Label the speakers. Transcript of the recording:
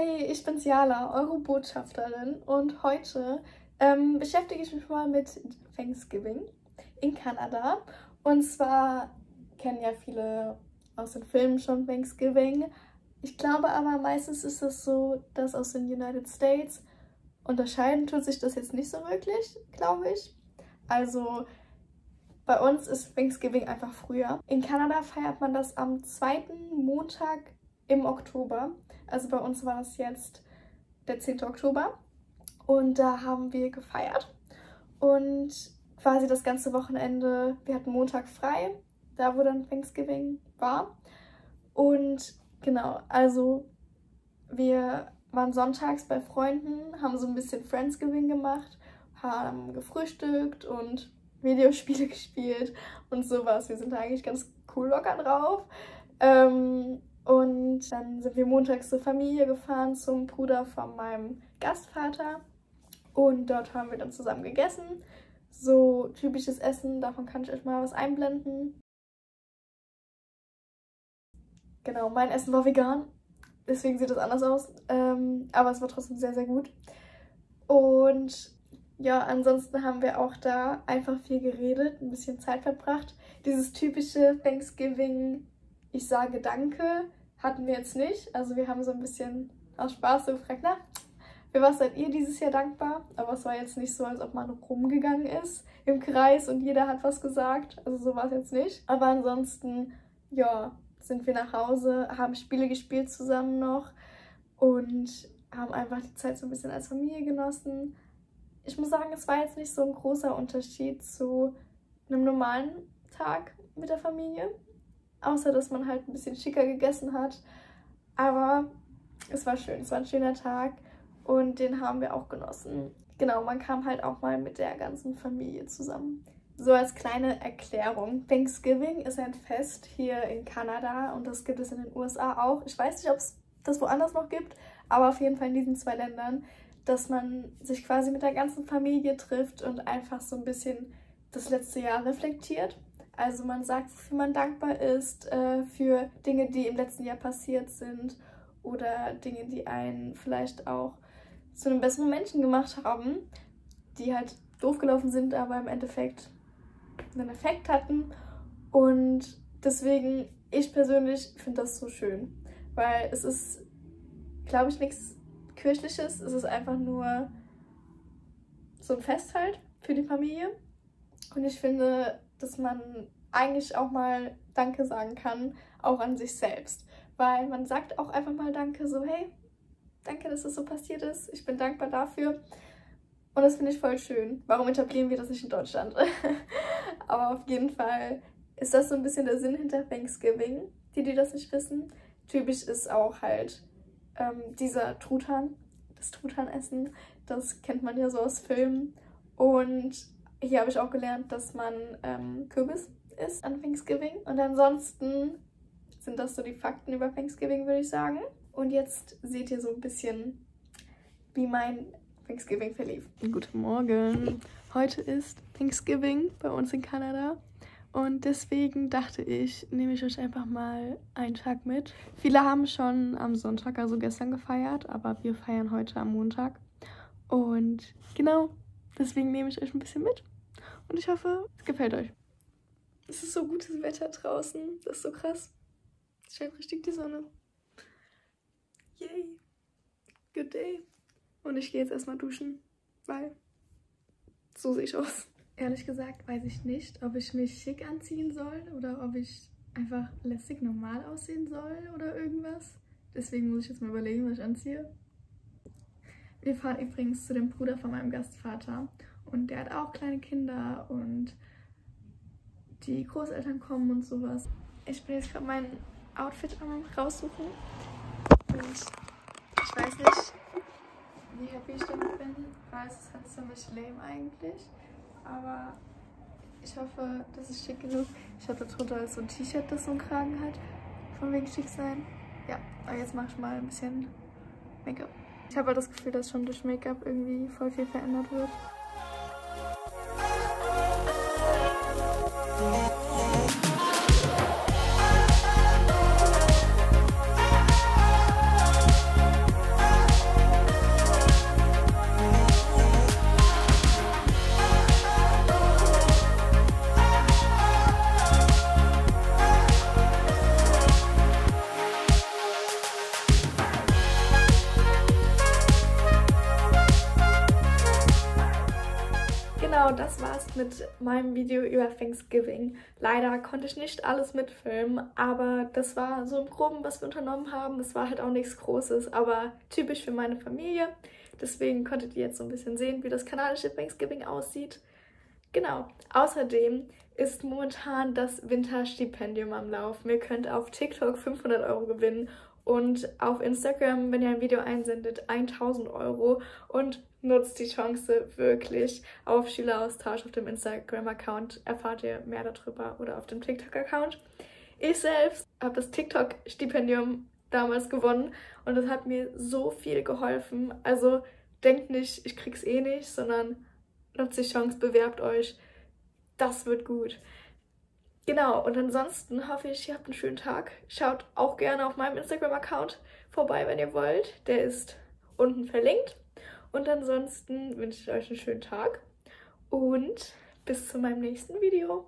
Speaker 1: Hey, ich bin's Jala, eure Botschafterin und heute ähm, beschäftige ich mich mal mit Thanksgiving in Kanada. Und zwar kennen ja viele aus den Filmen schon Thanksgiving. Ich glaube aber meistens ist es so, dass aus den United States unterscheiden tut sich das jetzt nicht so wirklich, glaube ich. Also bei uns ist Thanksgiving einfach früher. In Kanada feiert man das am zweiten Montag im Oktober. Also bei uns war das jetzt der 10. Oktober. Und da haben wir gefeiert. Und quasi das ganze Wochenende, wir hatten Montag frei, da wo dann Thanksgiving war. Und genau, also wir waren sonntags bei Freunden, haben so ein bisschen Friendsgiving gemacht, haben gefrühstückt und Videospiele gespielt und sowas. Wir sind da eigentlich ganz cool locker drauf. Ähm, und dann sind wir montags zur Familie gefahren, zum Bruder von meinem Gastvater. Und dort haben wir dann zusammen gegessen. So typisches Essen, davon kann ich euch mal was einblenden. Genau, mein Essen war vegan, deswegen sieht es anders aus. Ähm, aber es war trotzdem sehr, sehr gut. Und ja, ansonsten haben wir auch da einfach viel geredet, ein bisschen Zeit verbracht. Dieses typische Thanksgiving, ich sage Danke, hatten wir jetzt nicht. Also wir haben so ein bisschen aus Spaß so gefragt, na, für was seid ihr dieses Jahr dankbar? Aber es war jetzt nicht so, als ob man rumgegangen ist im Kreis und jeder hat was gesagt. Also so war es jetzt nicht. Aber ansonsten, ja, sind wir nach Hause, haben Spiele gespielt zusammen noch und haben einfach die Zeit so ein bisschen als Familie genossen. Ich muss sagen, es war jetzt nicht so ein großer Unterschied zu einem normalen Tag mit der Familie. Außer, dass man halt ein bisschen schicker gegessen hat. Aber es war schön. Es war ein schöner Tag und den haben wir auch genossen. Genau, man kam halt auch mal mit der ganzen Familie zusammen. So als kleine Erklärung. Thanksgiving ist ein Fest hier in Kanada und das gibt es in den USA auch. Ich weiß nicht, ob es das woanders noch gibt, aber auf jeden Fall in diesen zwei Ländern, dass man sich quasi mit der ganzen Familie trifft und einfach so ein bisschen das letzte Jahr reflektiert. Also man sagt, wofür man dankbar ist, äh, für Dinge, die im letzten Jahr passiert sind oder Dinge, die einen vielleicht auch zu einem besseren Menschen gemacht haben, die halt doof gelaufen sind, aber im Endeffekt einen Effekt hatten. Und deswegen, ich persönlich finde das so schön, weil es ist, glaube ich, nichts Kirchliches. Es ist einfach nur so ein Fest halt für die Familie. Und ich finde, dass man eigentlich auch mal Danke sagen kann, auch an sich selbst. Weil man sagt auch einfach mal Danke, so hey, danke, dass das so passiert ist. Ich bin dankbar dafür. Und das finde ich voll schön. Warum etablieren wir das nicht in Deutschland? Aber auf jeden Fall ist das so ein bisschen der Sinn hinter Thanksgiving, die, die das nicht wissen. Typisch ist auch halt ähm, dieser Truthahn, das Truthanessen. Das kennt man ja so aus Filmen. Und hier habe ich auch gelernt, dass man ähm, Kürbis isst an Thanksgiving. Und ansonsten sind das so die Fakten über Thanksgiving, würde ich sagen. Und jetzt seht ihr so ein bisschen, wie mein Thanksgiving verlief. Guten Morgen. Heute ist Thanksgiving bei uns in Kanada. Und deswegen dachte ich, nehme ich euch einfach mal einen Tag mit. Viele haben schon am Sonntag, also gestern, gefeiert, aber wir feiern heute am Montag. Und genau, deswegen nehme ich euch ein bisschen mit. Und ich hoffe, es gefällt euch. Es ist so gutes Wetter draußen. Das ist so krass. Es scheint richtig die Sonne. Yay. Good day. Und ich gehe jetzt erstmal duschen, weil so sehe ich aus. Ehrlich gesagt weiß ich nicht, ob ich mich schick anziehen soll oder ob ich einfach lässig normal aussehen soll oder irgendwas. Deswegen muss ich jetzt mal überlegen, was ich anziehe. Wir fahren übrigens zu dem Bruder von meinem Gastvater und der hat auch kleine Kinder und die Großeltern kommen und sowas. Ich bin jetzt gerade mein Outfit am raussuchen und ich weiß nicht, wie happy ich damit bin, weil es ist halt ziemlich lame eigentlich, aber ich hoffe, das ist schick genug. Ich habe darunter so ein T-Shirt, das so einen Kragen hat, von wegen schick sein. Ja, aber jetzt mache ich mal ein bisschen Make-up. Ich habe halt das Gefühl, dass schon durch Make-up irgendwie voll viel verändert wird. Genau, das war's mit meinem Video über Thanksgiving. Leider konnte ich nicht alles mitfilmen, aber das war so im Groben, was wir unternommen haben. Es war halt auch nichts Großes, aber typisch für meine Familie. Deswegen konntet ihr jetzt so ein bisschen sehen, wie das kanadische Thanksgiving aussieht. Genau. Außerdem ist momentan das Winterstipendium am Laufen. Ihr könnt auf TikTok 500 Euro gewinnen und auf Instagram, wenn ihr ein Video einsendet, 1000 Euro und nutzt die Chance wirklich auf Schüleraustausch auf dem Instagram-Account. Erfahrt ihr mehr darüber oder auf dem TikTok-Account. Ich selbst habe das TikTok-Stipendium damals gewonnen und das hat mir so viel geholfen. Also denkt nicht, ich krieg's eh nicht, sondern nutzt die Chance, bewerbt euch. Das wird gut. Genau, und ansonsten hoffe ich, ihr habt einen schönen Tag. Schaut auch gerne auf meinem Instagram-Account vorbei, wenn ihr wollt. Der ist unten verlinkt. Und ansonsten wünsche ich euch einen schönen Tag und bis zu meinem nächsten Video.